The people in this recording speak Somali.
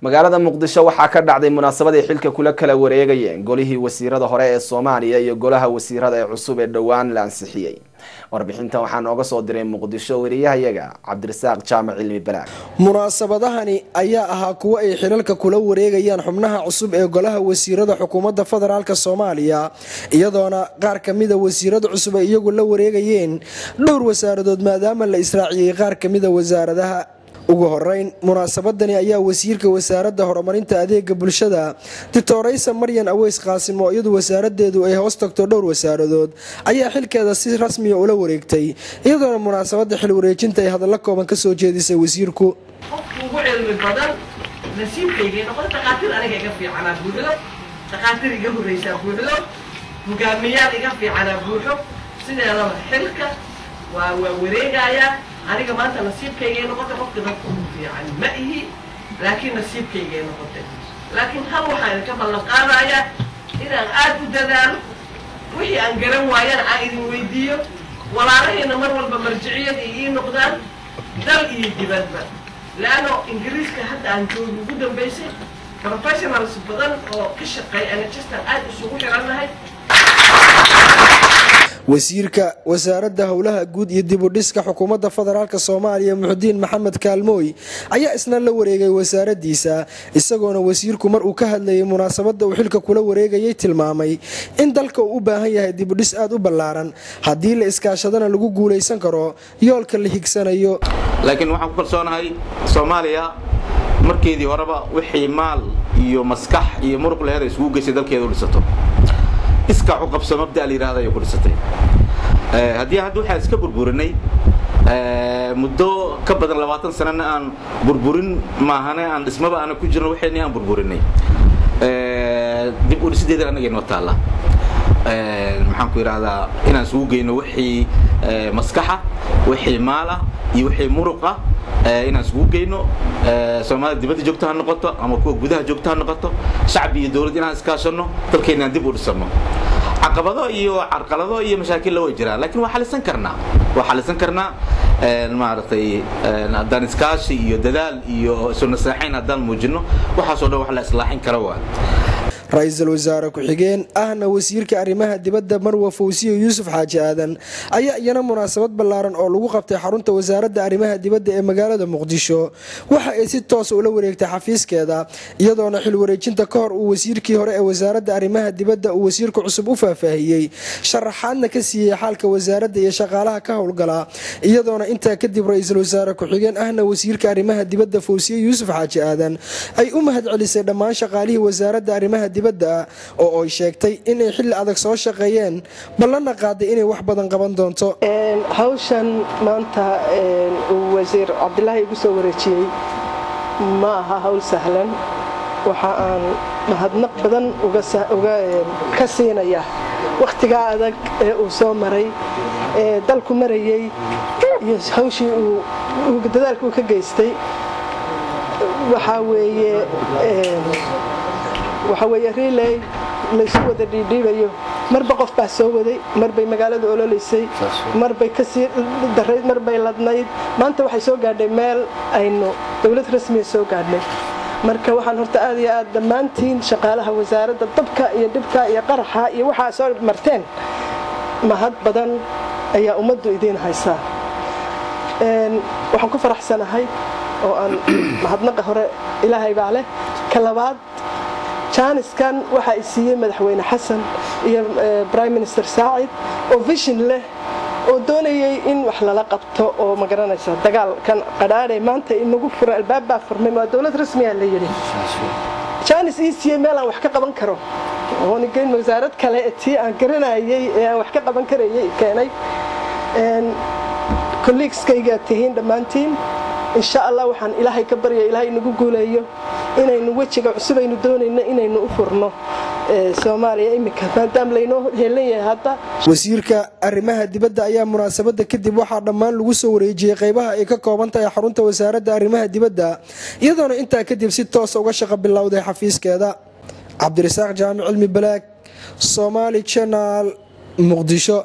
magaalada muqdisho waxaa ka dhacday munaasabaday xilka kula kala wareegayeen golihii wasiirada hore ee soomaaliya iyo golaha wasiirada ee cusub ee dhowaan la ansixiyey. Warbixintan waxaa nooga soo diray muqdisho wariyahayaga cabdirasaaq jaamac cilmi balaag. Munaasabadahani ayaa ahaa kuwo ay xilalka kula wareegayaan xubnaha cusub ee golaha wasiirada xukuumadda federaalk soomaaliya iyadoona qaar kamida wasiirada cusub ay iyagu la wareegayeen. Dhowr wasaaradood maadaama la israaciyey qaar kamida wasaaradaha ugu horeyn munaasabadani ayaa wasiirka wasaaradda horumarinta adeega bulshada ditoreysa maryan aweys qaasim oo iyadu wasaaradeedu ay hoos tagto dhowr wasaaradood ayaa xilkeeda si rasmiya ula wareegtay iyadoona munaasabada xil wareejinta ay hadallo kooban ka soo jeedisay wasiirku. Aniga iga buuxdo hogaamiyaal iga fiicanaa buuxo sideedaba xilka waa waa wareegayaa aniga maanta nasiibkaygay noqotay qofka dadka ugu ma ihi laakiin nasiibkaygay noqotay. Laakiin hal waxaa idinka ballan qaadayaa inaan aad u dadaalo wixii aan garan waayana aan idin weydiiyo walaalahayna mar walba marjiciyada ii noqdaan dal iyo dibadba leano ingiriiska hadda aan joogi ugu dambaysay professionals badan oo ka shaqeeya anajastan aad isugu xirannahay wasiirka wasaaradda howlaha guud iyo dibudhiska xukuumadda federaalk soomaaliya muxudiin maxamed kaalmooy ayaa isna la wareegay wasaaradiisa isagoona wasiirku mar uu ka hadlayay munaasabadda uu xilka kula wareegayay tilmaamay in dalka uu u baahan yahay dibudhis aad u ballaaran haddii la iskaashadana lagu guulaysan karo yoolka la higsanayo. Laakiin waxaan ku kalsoonahay soomaaliya markeedii horeba wixii maal iyo maskax iyo muruq leheeda isugu geysay dalkeeda u dhisato iska u qabso mabda la yidhahda ayay ku dhisatay haddii hadda waxaan iska burburinay muddo ka badan labaatan sanana aan burburin maahane aan dhismaba aana ku jirno waxayni aan burburinay. Dib u dhisideedan anaga inoo taalla. Maxaan ku yidhahdaa inaan isugu geyno wixii maskaxa wixii maala iyo wixii muruqa inaan isugu geyno soomaalida dibadda joogto ha noqoto ama kuwa gudaha joogto ha noqoto shacbi iyo dowladd inaan iskaashanno dalkeenaan dib u dhisanno. Caqabado iyo carqalado iyo mashaakilla way jiraan laakiin waa xalisan karnaa. Waa xalisan karnaa maaragtay haddaan iskaashi iyo dadaal iyo isu naseexayn haddaan muujinno waxaasoo dhan wax la islaaxin kara waa ra'iisul wasaare ku-xigeen ahna wasiirka arrimaha dibadda marwa fawsiyo yuusuf xaaji aadan ayaa iyana munaasabad ballaaran oo lagu qabtay xarunta wasaaradda arrimaha dibadda ee magaalada muqdisho. Waxa ay si toosa ula wareegtay xafiiskeeda iyadoona xil wareejinta ka hor uu wasiirkii hore ee wasaaradda arrimaha dibadda uu wasiirka cusub u faahfaahiyey. Sharaxaadna ka siiyey xaalka wasaaradda iyo shaqaalaha ka howlgala iyadoona intaa kadib ra'iisul wasaare ku-xigeen ahna wasiirka arrimaha dibadda fawsiyo yuusuf xaaji aadan ay u mahad celisay dhammaan shaqaalihii wasaaradda arrimaha dibadda oo ay sheegtay inay xilli adag soo shaqeeyeen ballanna qaaday inay wax badan qaban doonto. Hawshan maanta uu wasiir cabdilaahi igu soo wareejiyey ma aha hawl sahlan. Waxa aan mahadnaq badan ka siinaya wakhtigaa adag ee uu soo maray ee dalku marayey iyo hawshii dadaalka uu ka geystay. Waxaa weeye waxaa weeye riiley laysu wada dhiidhiibayo. Marba qof baa soo waday marbay magaalada ololaysay marbay ka sii darayd marbay ladnayd. Maanta waxay soo gaadhay meel aynu dowlad rasmiya soo gaadhnay. Marka waxaan horta aad iyo aad dhammaantiin shaqaalaha wasaaradda dabka iyo dhibka iyo qaraxa iyo waxaa soo marteen mahad badan ayaa ummaddu idiin haysaa waxaan ku faraxsanahay oo aan mahadnaqa hore ilaahay baa leh. Ka labaad jaaniskan waxa ay siiyey madaxweyne xasan iyo brime minister saacid oo vision leh oo doonayay in wax lala qabto oo magaranaysa dagaalkan qadhaadhe. Maanta inagu furan albaabbaa furmay waa dowlad rasmiya la yidhi. Jaanis ii siiyey meel aan wax ka qaban karo. Oonigeyn wasaarad kale tii aan garanayay ee aan wax ka qaban karayay keenay. Colleegskaygaa tihiin dhammaantiin. Insha allah waxaan ilaahay ka barya ilaahay inagu guuleeyo inaynu wejiga cusub aynu doonayno inaynu u furno soomaaliya iminka. Maadaama laynoo heelan yahay hadda. Wasiirka arrimaha dibadda ayaa munaasabadda kadib waxaa dhammaan lagu soo wareejiyey qaybaha ay ka kooban tahay xarunta wasaaradda arrimaha dibadda iyadoona intaa kadib si toosa uga shaqo bilowday xafiiskeeda. Cabdirasaaq jaamic cilmi balaag somaali janaal muqdisho